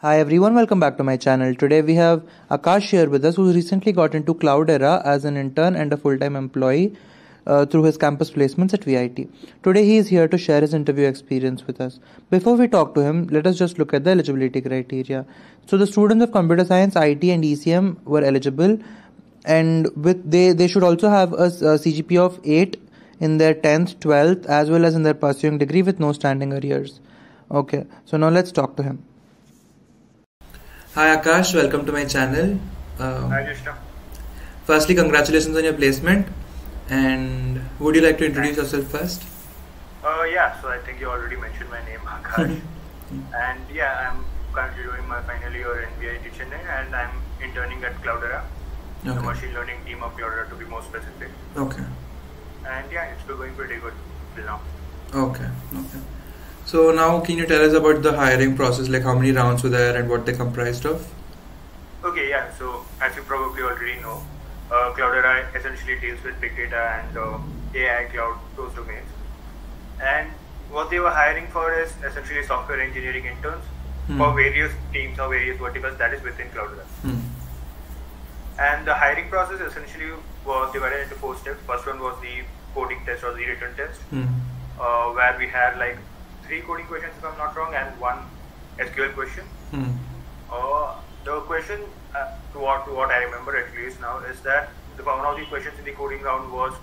Hi everyone, welcome back to my channel. Today we have Akash here with us who recently got into Cloudera as an intern and a full-time employee uh, through his campus placements at VIT. Today he is here to share his interview experience with us. Before we talk to him, let us just look at the eligibility criteria. So the students of computer science, IT and ECM were eligible and with they, they should also have a, a CGP of 8 in their 10th, 12th as well as in their pursuing degree with no standing arrears. Okay, so now let's talk to him. Hi Akash, welcome to my channel. Um, Hi. Firstly, congratulations on your placement. And would you like to introduce Thanks. yourself first? Uh, yeah, so I think you already mentioned my name, Akash. and yeah, I'm currently doing my final year in VIT Chennai and I'm interning at Cloudera, okay. the machine learning team of Cloudera to be more specific. Okay. And yeah, it's been going pretty good till now. Okay, okay. So now, can you tell us about the hiring process? Like how many rounds were there and what they comprised of? Okay, yeah. So as you probably already know, uh, Cloudera essentially deals with big data and uh, AI cloud those domains. And what they were hiring for is essentially software engineering interns hmm. for various teams or various verticals that is within Cloudera. Hmm. And the hiring process essentially was divided into four steps. First one was the coding test or the written test, hmm. uh, where we had like three coding questions if I'm not wrong and one SQL question. Hmm. Uh, the question uh, to what to what I remember at least now is that the one of the questions in the coding round was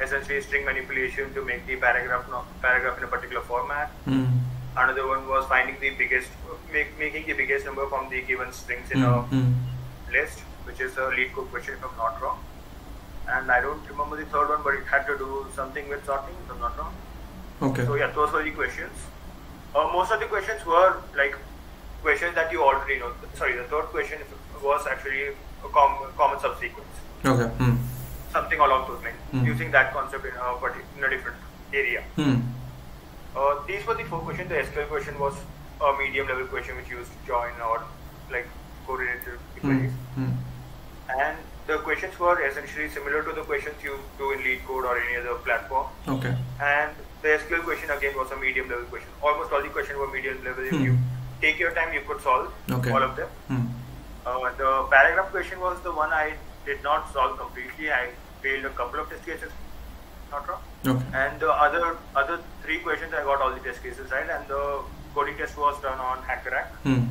essentially string manipulation to make the paragraph no, paragraph in a particular format. Hmm. Another one was finding the biggest make, making the biggest number from the given strings in a hmm. list, which is a LeetCode question if I'm not wrong. And I don't remember the third one, but it had to do something with sorting if I'm not wrong. Okay. So yeah, those were the questions. Uh, most of the questions were like questions that you already know. Sorry, the third question was actually a com- common subsequence. Okay. Hmm. Something along those lines, hmm. using that concept in a, in a different area. Hmm. Uh, these were the four questions. The SQL question was a medium level question which used join or like correlated queries. Hmm. hmm. And the questions were essentially similar to the questions you do in LeetCode or any other platform. Okay. And the SQL question again was a medium level question. Almost all the questions were medium level. If hmm. you take your time, you could solve okay. all of them. Hmm. Uh, the paragraph question was the one I did not solve completely. I failed a couple of test cases, not wrong. Okay. And the other other three questions I got all the test cases right, and the coding test was done on HackerRank. Hmm.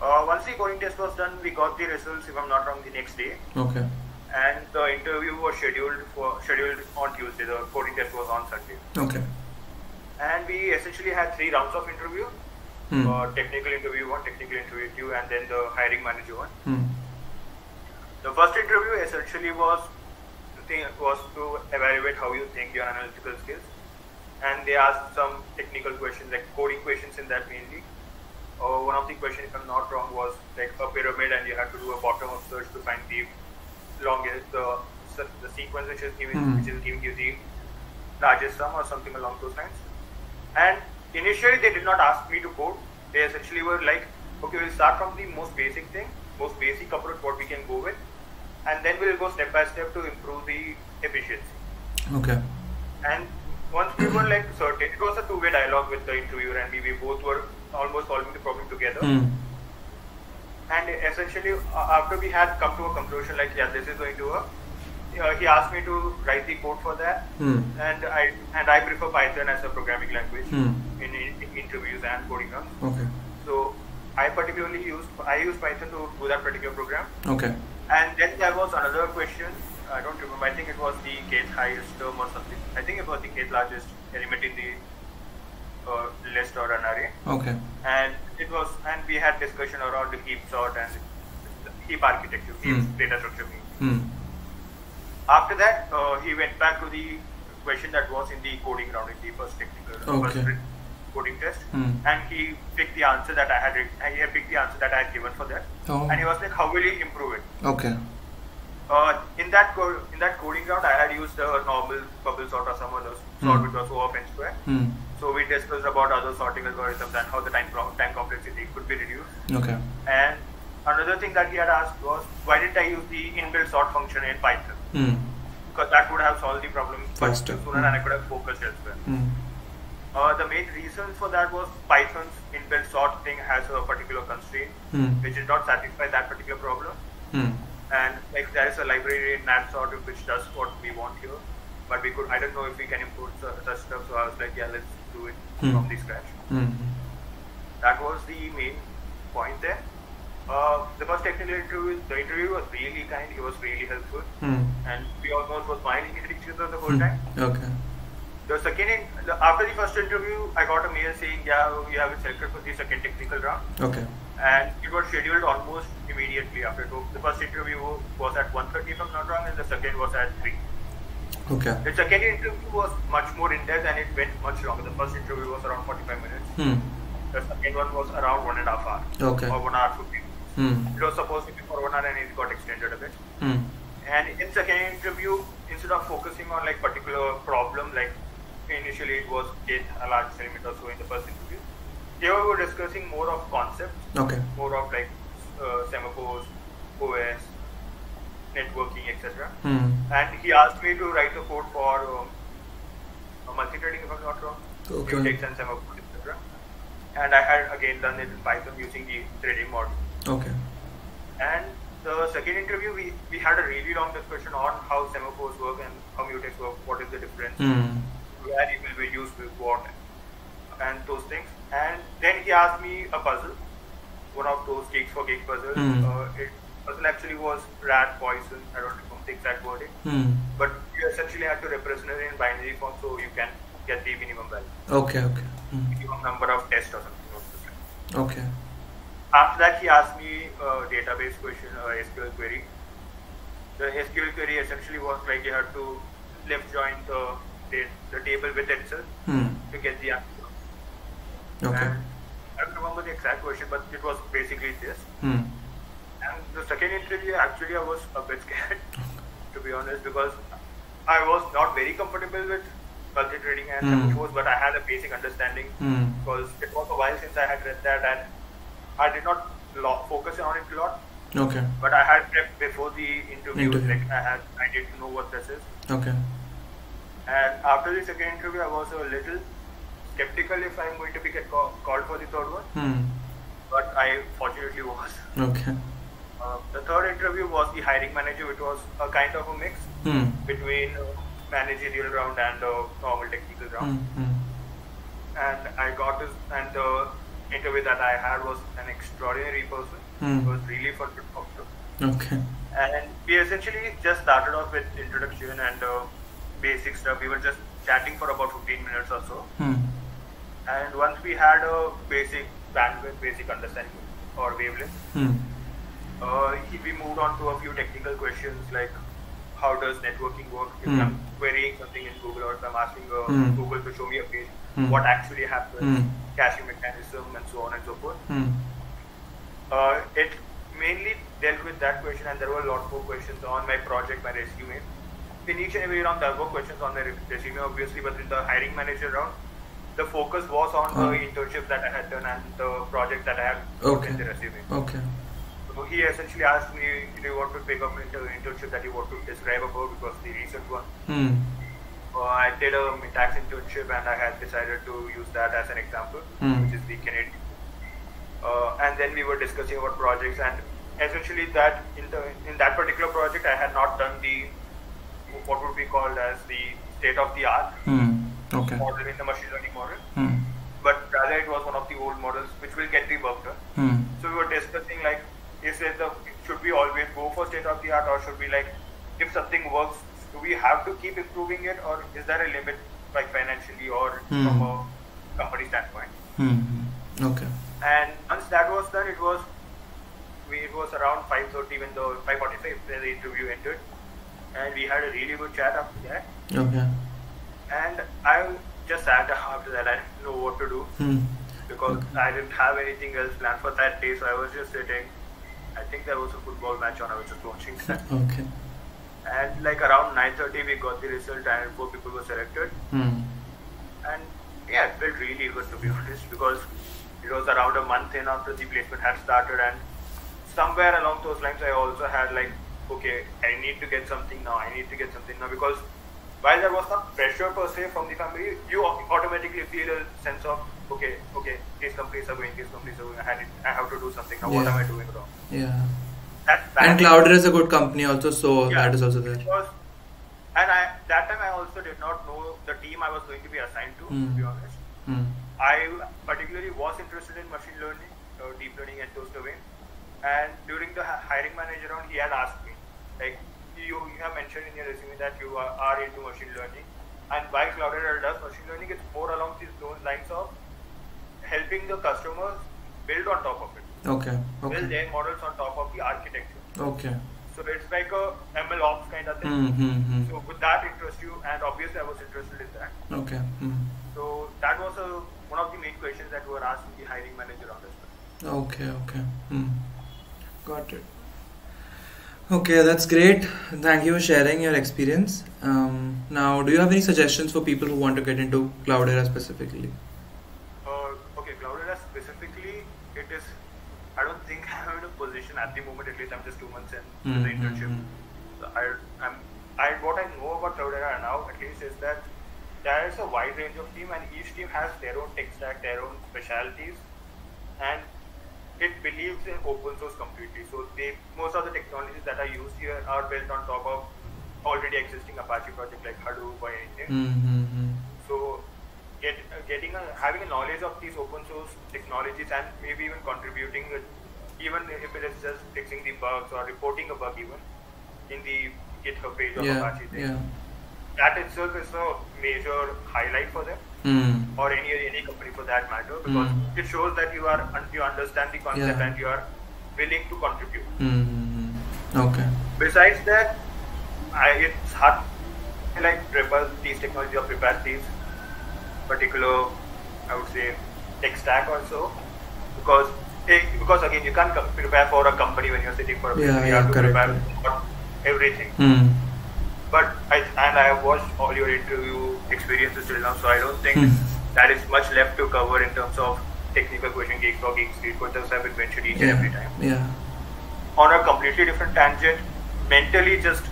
Uh, once the coding test was done, we got the results, if I'm not wrong, the next day. Okay. And the interview was scheduled for scheduled on Tuesday. The coding test was on Sunday. Okay. And we essentially had three rounds of interview. Hmm. Uh, technical interview one, technical interview two, and then the hiring manager one. Hmm. The first interview essentially was was to evaluate how you think your analytical skills, and they asked some technical questions like coding questions in that mainly uh, one of the questions, if I'm not wrong, was like a pyramid, and you had to do a bottom-up search to find the longest, the the sequence which is giving mm. which is giving you the largest sum or something along those lines. And initially, they did not ask me to code. They essentially were like, okay, we'll start from the most basic thing, most basic approach, what we can go with, and then we'll go step by step to improve the efficiency. Okay. And once we were like certain, it was a two-way dialogue with the interviewer, and we, we both were almost solving the problem together. Mm. And essentially, uh, after we had come to a conclusion like, yeah, this is going to work, uh, he asked me to write the code for that, mm. and I and I prefer Python as a programming language mm. in, in, interviews and coding. Okay. So I particularly used I used Python to do that particular program. Okay. And then there was another question. I don't remember. I think it was the kth highest term or something. I think it was the kth largest element in the uh, list or an array. Okay. And it was, and we had discussion around the heap sort and heap architecture, heap mm. data structure. Mm. After that, uh, he went back to the question that was in the coding round in the first technical okay. first coding test, mm. and he picked the answer that I had. He had picked the answer that I had given for that, oh. and he was like, "How will you improve it?" Okay. Uh, in that co- in that coding round, I had used a normal bubble sort or some other sort mm. which was O of n square. Mm. So we discussed about other sorting algorithms and how the time time complexity could be reduced. Okay. And another thing that he had asked was why didn't I use the inbuilt sort function in Python? Mm. Because that would have solved the problem faster sooner mm. and I could have focused elsewhere. Mm. Uh, the main reason for that was Python's inbuilt sort thing has a particular constraint Hmm. which did not satisfy that particular problem. Hmm. And like there is a library in that sort which does what we want here, but we could I don't know if we can import su- such stuff. So I was like, yeah, let's do it Hmm. from the scratch. Hmm. That was the main point there. Uh, the first technical interview, the interview was really kind. He was really helpful, Hmm. and we almost were smiling at each other the whole Hmm. time. Okay. The second, in, the, after the first interview, I got a mail saying, yeah, you have been selected for the second technical round. Okay. and it was scheduled almost immediately after. So the first interview was at 1.30 if I'm not wrong, and the second was at 3. Okay. The second interview was much more in depth and it went much longer. The first interview was around 45 minutes. Hmm. The second one was around one and a half hour. Okay. Or one hour 15. Hmm. It was supposed to be for one hour and it got extended a bit. Hmm. And in second interview, instead of focusing on like particular problem, like initially it was a large element or so in the first interview, they were discussing more of concepts Okay. more of like uh, semaphores, OS, networking, etc. Hmm. And he asked me to write a code for um, a multi-threading, if I'm not wrong, Okay. mutex and semaphores, etc. And I had again done it in Python using the threading model. Okay. And the second interview, we, we had a really long discussion on how semaphores work and how mutex work, what is the difference, Hmm. where it will be used with what, and those things. And then he asked me a puzzle, one of those cakes for cake puzzles. Hmm. Uh, it puzzle actually was rat poison. I don't remember the exact wording, Hmm. but you essentially had to represent it in binary form so you can get the minimum value, Okay. Okay. Hmm. minimum number of tests or something. of the kind. Okay. After that, he asked me a database question, a SQL query. The SQL query essentially was like you had to left join the the, the table with itself Hmm. to get the answer. Okay. And I don't remember the exact question, but it was basically this. Hmm. And the second interview, actually, I was a bit scared, to be honest, because I was not very comfortable with multi threading and Hmm. semaphores, but I had a basic understanding Hmm. because it was a while since I had read that, and I did not lo- focus on it a lot. Okay. But I had prepped before the interview, Interview. like I had, I did know what this is. Okay. And after the second interview, I was a little skeptical if I'm going to be get call- called for the third one, Hmm. but I fortunately was. Okay. Uh, the third interview was the hiring manager, which was a kind of a mix Hmm. between uh, managerial round and uh, normal technical round. Hmm. Hmm. And I got this, and the interview that I had was an extraordinary person. Hmm. It was really fun to talk to. Okay. And we essentially just started off with introduction and uh, basic stuff. We were just chatting for about 15 minutes or so. And once we had a basic bandwidth, basic understanding or wavelength. Uh, we moved on to a few technical questions like how does networking work? If Hmm. I'm querying something in Google or if I'm asking uh, Hmm. Google to show me a page, Hmm. what actually happens, Hmm. caching mechanism, and so on and so forth. Hmm. Uh, it mainly dealt with that question, and there were a lot more questions on my project, my resume. In each and every round, there were questions on my re- resume, obviously, but in the hiring manager round, the focus was on Oh. the internship that I had done and the project that I had Okay. in the resume. Okay. So he essentially asked me, "Do you want to pick up an inter- internship that you want to describe about?" Because the recent one, uh, I did a tax internship, and I had decided to use that as an example, Hmm. which is the Canadian. Uh, and then we were discussing about projects, and essentially that in the in that particular project, I had not done the what would be called as the state of the art Hmm. Okay. model in the machine learning model, Hmm. but rather it was one of the old models which will get reworked. Hmm. So we were discussing like, is it the should we always go for state of the art, or should we like, if something works, do we have to keep improving it, or is there a limit, like financially or Hmm. from a company standpoint? Hmm. Okay. And once that was done, it was we, it was around 5:30 when the 5:45 when the interview ended, and we had a really good chat after that. Okay. And I just sat after that. I didn't know what to do Hmm. because Okay. I didn't have anything else planned for that day, so I was just sitting. I think there was a football match on. I was just watching that. Okay. And like around 9:30, we got the result, and four people were selected. Hmm. And yeah, it felt really good to be honest because it was around a month in after the placement had started, and somewhere along those lines, I also had like, okay, I need to get something now. I need to get something now because while there was not pressure per se from the family, you automatically feel a sense of okay, okay, these companies are going, these companies are going. I, had it, I have to do something. Now, Yeah. what am I doing wrong? Yeah. That, And that- Cloudera is a good company also, so Yeah. that is also there. Because, and I that time I also did not know the team I was going to be assigned to. To Mm. be honest, Hmm. I particularly was interested in machine learning, uh, deep learning, and those domains. And during the hiring manager round, he had asked me, like, you, you have mentioned in your resume that you are, are into machine learning, and while Cloudera does machine learning, it's more along these those lines of helping the customers build on top of it, Okay. build their models on top of the architecture. Okay. So it's like a ML ops kind of thing. Hmm. Hmm. hmm. So would that interest you? And obviously, I was interested in that. Okay. Hmm. So that was a, one of the main questions that were asked the hiring manager on this. Okay, okay. Hmm. Got it. Okay, that's great. Thank you for sharing your experience. Um, now, do you have any suggestions for people who want to get into Cloudera specifically? Uh, okay, Cloudera specifically, it is. I don't think I'm in a position at the moment. At least I'm just two months in to the internship. So I, I'm, I what I know about Cloudera now, at least, is that there is a wide range of team, and each team has their own tech stack, their own specialities, and it believes in open source completely. So they most of the technologies that are used here are built on top of already existing Apache project like Hadoop or anything. Mm-hmm. So get, getting a, having a knowledge of these open source technologies and maybe even contributing, even if it is just fixing the bugs or reporting a bug even in the GitHub page of Yeah, Apache thing. yeah. That itself is a major highlight for them Mm. or any any company for that matter because Mm. it shows that you are you understand the concept Yeah. and you are willing to contribute. Mm-hmm. Okay. Besides that, I, it's hard to like prepare these technology or prepare these particular, I would say, tech stack also because because again you can't prepare for a company when you're sitting for a Yeah, you yeah, have to correct, prepare for everything. Mm. But I and I have watched all your interview experiences till now, so I don't think Hmm. that is much left to cover in terms of technical question, GeeksforGeeks, quotas have been mentioned each and every time. Yeah. On a completely different tangent, mentally just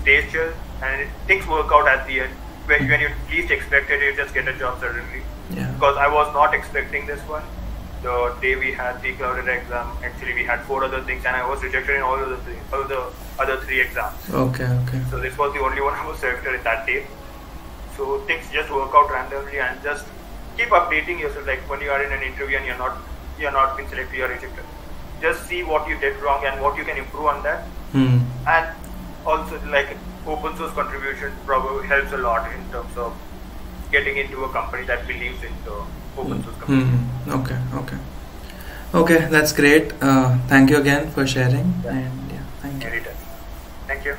stay chill and things work out at the end. When, when you least expect it, you just get a job suddenly. Yeah. Because I was not expecting this one. The day we had the Cloudera exam, actually we had four other things, and I was rejected in all of the three, all the other three exams. Okay. Okay. So this was the only one I was selected in that day. So things just work out randomly and just keep updating yourself. Like when you are in an interview and you're not you're not been selected, you're rejected. Just see what you did wrong and what you can improve on that. Hmm. And also like open source contribution probably helps a lot in terms of getting into a company that believes in the open source community. Hmm. Okay. Okay. Okay. That's great. Uh, thank you again for sharing. And yeah, thank you. Anytime. Thank you.